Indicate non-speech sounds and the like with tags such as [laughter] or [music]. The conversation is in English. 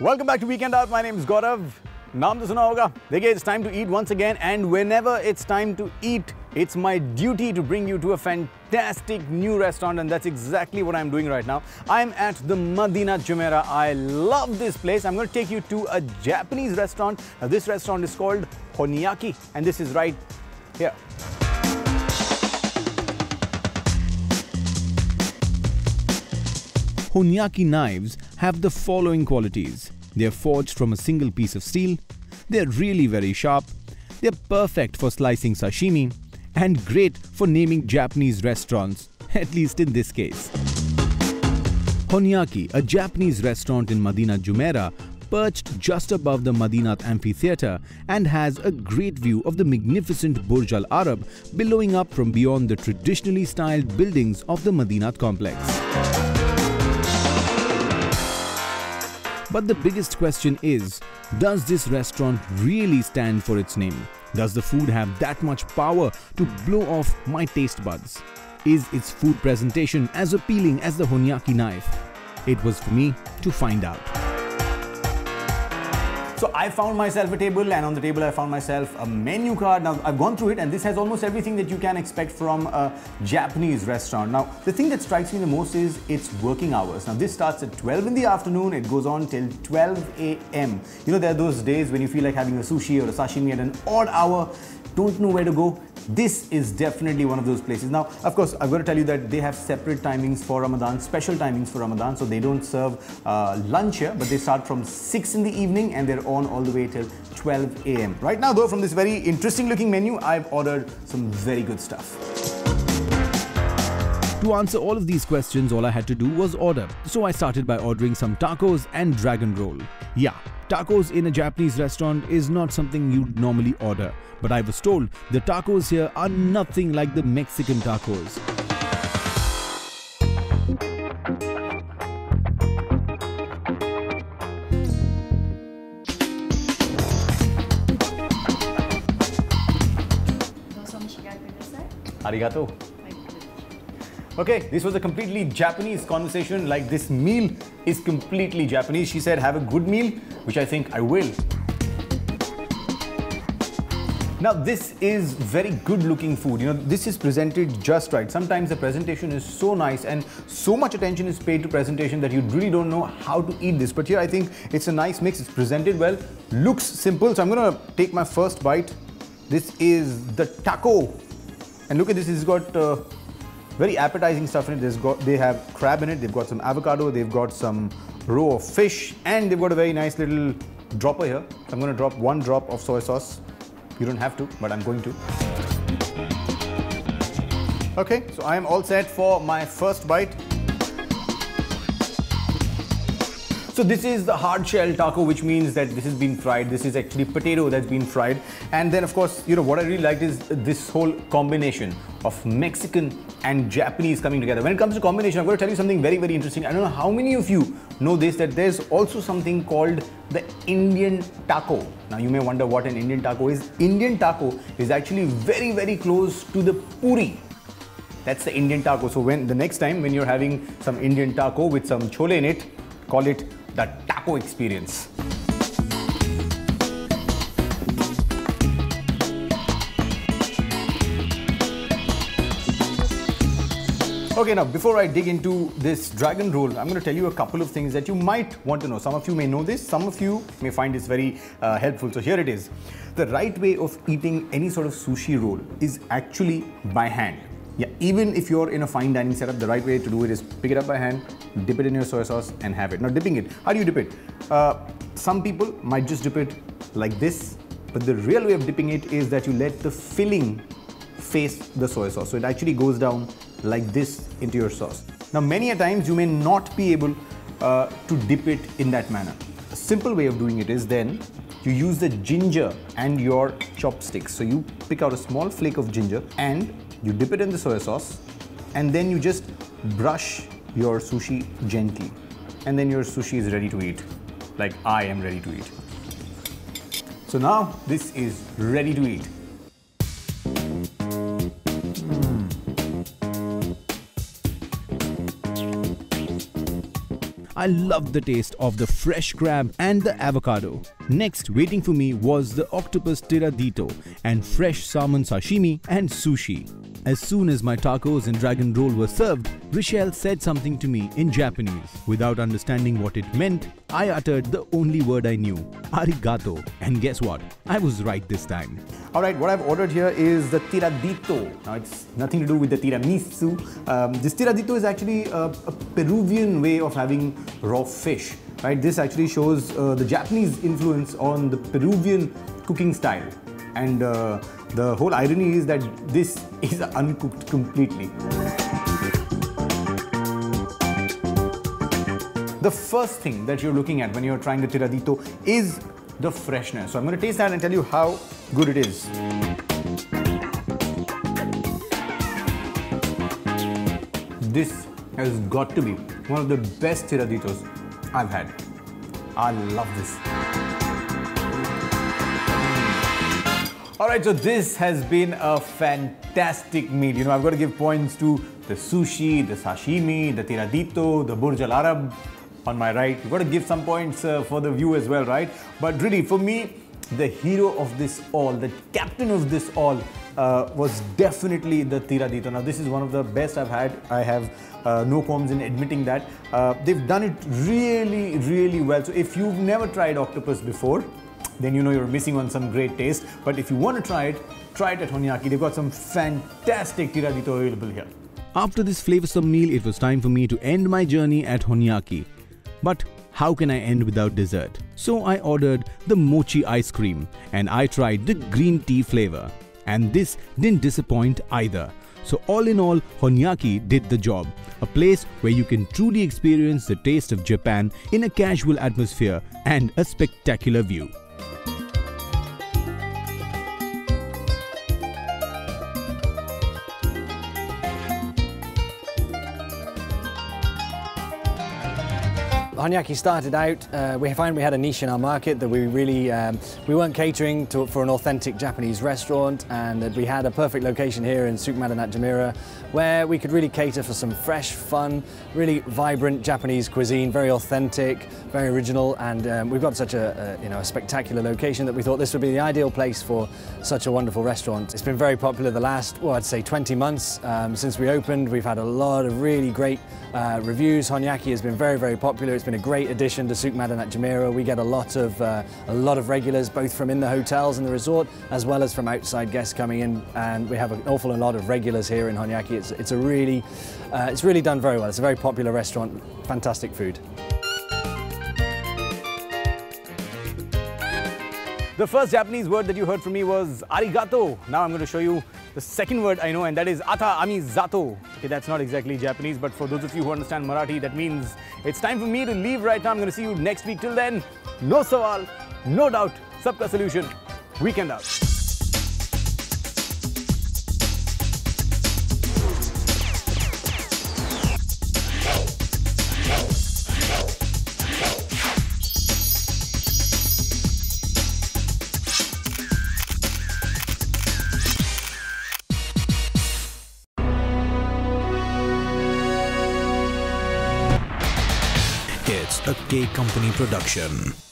Welcome back to Weekend Out. My name is Gaurav. नाम तो सुना होगा देखिए it's time to eat once again and whenever it's time It's my duty to bring you to a fantastic new restaurant and that's exactly what I'm doing right now. I'm at the Madinat Jumeirah. I love this place. I'm going to take you to a Japanese restaurant. Now, this restaurant is called Honyaki and this is right here. Honyaki knives have the following qualities. They are forged from a single piece of steel, they are really very sharp, they are perfect for slicing sashimi, and great for naming Japanese restaurants, [laughs] at least in this case. Honyaki, a Japanese restaurant in Madinat Jumeirah, perched just above the Madinat Amphitheatre and has a great view of the magnificent Burj Al Arab billowing up from beyond the traditionally styled buildings of the Madinat complex. But the biggest question is Does this restaurant really stand for its name? Does the food have that much power to blow off my taste buds? Is its food presentation as appealing as the Honyaki knife? It was for me to find out. So I found myself a table and on the table I found myself a menu card. Now I've gone through it and this has almost everything that you can expect from a Japanese restaurant. Now the thing that strikes me the most is its working hours. Now this starts at 12 in the afternoon, it goes on till 12 a.m. You know there are those days when you feel like having a sushi or a sashimi at an odd hour, don't know where to go this is definitely one of those places. Now, of course, I've got to tell you that they have separate timings for Ramadan, special timings for Ramadan. So they don't serve uh, lunch here, but they start from 6 in the evening and they're on all the way till 12 a.m. Right now, though, from this very interesting looking menu, I've ordered some very good stuff. To answer all of these questions, all I had to do was order. So I started by ordering some tacos and dragon roll. Yeah, tacos in a Japanese restaurant is not something you'd normally order, but I was told the tacos here are nothing like the Mexican tacos. Arigato. Okay, this was a completely Japanese conversation. Like this meal is completely Japanese. She said, have a good meal, which I think I will. Now this is very good looking food. You know, this is presented just right. Sometimes the presentation is so nice and so much attention is paid to presentation that you really don't know how to eat this. But here I think it's a nice mix. It's presented well, looks simple. So I'm gonna take my first bite. This is the taco. And look at this, it's got uh, very appetizing stuff in it. There's got, they have crab in it, they've got some avocado, they've got some roe of fish, and they've got a very nice little dropper here. I'm gonna drop one drop of soy sauce. You don't have to, but I'm going to. Okay, so I am all set for my first bite. So this is the hard shell taco, which means that this has been fried. This is actually potato that's been fried. And then of course, you know, what I really liked is this whole combination of Mexican and Japanese coming together. When it comes to combination, I'm going to tell you something very, very interesting. I don't know how many of you know this, that there's also something called the Indian taco. Now you may wonder what an Indian taco is. Indian taco is actually very, very close to the puri. That's the Indian taco. So when the next time when you're having some Indian taco with some chole in it, call it the taco experience. Okay, now before I dig into this dragon roll, I'm going to tell you a couple of things that you might want to know. Some of you may know this, some of you may find this very uh, helpful. So here it is. The right way of eating any sort of sushi roll is actually by hand. Yeah, even if you're in a fine dining setup, the right way to do it is pick it up by hand, dip it in your soy sauce and have it. Now dipping it, how do you dip it? Uh, some people might just dip it like this, but the real way of dipping it is that you let the filling face the soy sauce. So it actually goes down like this into your sauce. Now many a times you may not be able uh, to dip it in that manner. A simple way of doing it is then you use the ginger and your chopsticks. So you pick out a small flake of ginger and you dip it in the soy sauce and then you just brush your sushi gently and then your sushi is ready to eat like I am ready to eat. So now this is ready to eat. I loved the taste of the fresh crab and the avocado. Next, waiting for me was the octopus tiradito and fresh salmon sashimi and sushi. As soon as my tacos and dragon roll were served, Richelle said something to me in Japanese. Without understanding what it meant, I uttered the only word I knew, arigato. And guess what? I was right this time. All right, what I've ordered here is the tiradito. Now, it's nothing to do with the tiramisu. Um, this tiradito is actually a, a, Peruvian way of having raw fish. Right? This actually shows uh, the Japanese influence on the Peruvian cooking style. And uh, the whole irony is that this [laughs] is uncooked completely. The first thing that you're looking at when you're trying the tiradito is the freshness. So I'm going to taste that and tell you how good it is. This has got to be one of the best tiraditos I've had. I love this. All right, so this has been a fantastic meal. You know, I've got to give points to the sushi, the sashimi, the tiradito, the burj al arab on my right. You've got to give some points uh, for the view as well, right? But really, for me, the hero of this all, the captain of this all, uh, was definitely the tiradito. Now, this is one of the best I've had. I have uh, no qualms in admitting that. Uh, they've done it really, really well. So, if you've never tried octopus before, then you know you're missing on some great taste. But if you want to try it, try it at Honyaki. They've got some fantastic tiradito available here. After this flavorsome meal, it was time for me to end my journey at Honyaki. But how can I end without dessert? So I ordered the mochi ice cream and I tried the green tea flavor. And this didn't disappoint either. So all in all, Honyaki did the job. A place where you can truly experience the taste of Japan in a casual atmosphere and a spectacular view. Honyaki started out, uh, we found we had a niche in our market that we really, um, we weren't catering to, for an authentic Japanese restaurant and that we had a perfect location here in Souk Madinat Jumeirah where we could really cater for some fresh, fun, really vibrant Japanese cuisine, very authentic, very original and um, we've got such a, a, you know, a spectacular location that we thought this would be the ideal place for such a wonderful restaurant. It's been very popular the last, well I'd say 20 months um, since we opened. We've had a lot of really great uh, reviews. Honyaki has been very, very popular. It's been a great addition to Souk Madinat Jumeirah. We get a lot of uh, a lot of regulars, both from in the hotels and the resort, as well as from outside guests coming in. And we have an awful lot of regulars here in Honyaki. It's, it's a really, uh, it's really done very well. It's a very popular restaurant, fantastic food. The first Japanese word that you heard from me was arigato. Now I'm going to show you the second word I know and that is ata ami zato. Okay, that's not exactly Japanese, but for those of you who understand Marathi, that means it's time for me to leave right now. I'm going to see you next week. Till then, no sawal, no doubt, sabka solution. Weekend out. A KKompany production.